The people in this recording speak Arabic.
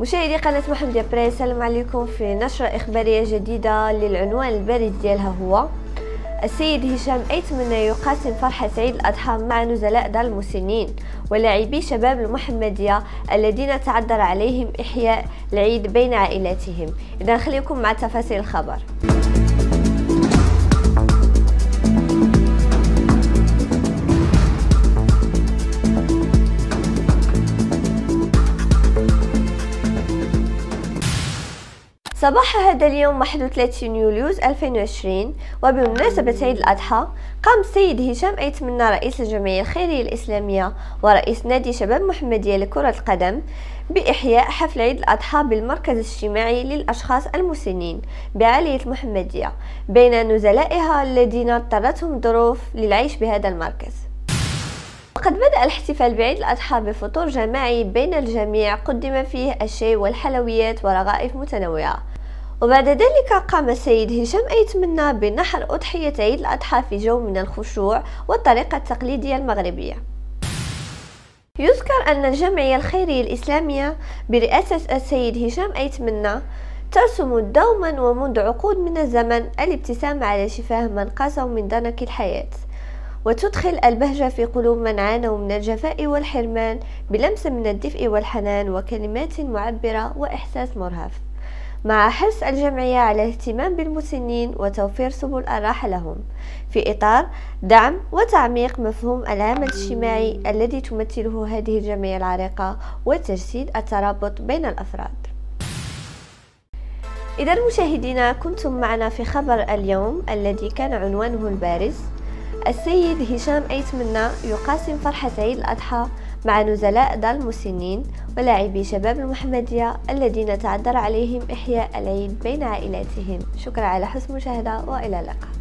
مشاهدي قناة محمد بريس السلام عليكم في نشرة إخبارية جديدة للعنوان البارز ديالها هو السيد هشام أيتمنى يقاسم فرحة عيد الأضحى مع نزلاء دار المسنين ولاعبي شباب المحمدية الذين تعذر عليهم إحياء العيد بين عائلاتهم. إذا خليكم مع تفاصيل الخبر. صباح هذا اليوم 31 يوليوز 2020 وبمناسبة عيد الأضحى قام السيد هشام أيتمنى رئيس الجمعية الخيرية الإسلامية ورئيس نادي شباب محمدية لكرة القدم بإحياء حفل عيد الأضحى بالمركز الاجتماعي للأشخاص المسنين بعالية المحمدية بين نزلائها الذين اضطرتهم الظروف للعيش بهذا المركز. وقد بدأ الاحتفال بعيد الأضحى بفطور جماعي بين الجميع قدم فيه الشاي والحلويات ورغائف متنوعة. وبعد ذلك قام السيد هشام أيتمنى بنحر أضحية عيد الأضحى في جو من الخشوع والطريقة التقليدية المغربية. يذكر أن الجمعية الخيرية الإسلامية برئاسة السيد هشام أيتمنى ترسم دوما ومنذ عقود من الزمن الابتسامة على شفاه من قاسوا من ضنك الحياة. وتدخل البهجة في قلوب من عانوا من الجفاء والحرمان بلمس من الدفء والحنان وكلمات معبرة وإحساس مرهف. مع حرص الجمعية على الاهتمام بالمسنين وتوفير سبل الراحة لهم. في إطار دعم وتعميق مفهوم العمل الاجتماعي الذي تمثله هذه الجمعية العريقة وتجسيد الترابط بين الأفراد. إذا مشاهدينا كنتم معنا في خبر اليوم الذي كان عنوانه البارز. السيد هشام أيتمنى يقاسم فرحة عيد الأضحى مع نزلاء دار المسنين ولاعبي شباب المحمدية الذين تعذر عليهم إحياء العيد بين عائلاتهم. شكرا على حسن المشاهدة وإلى اللقاء.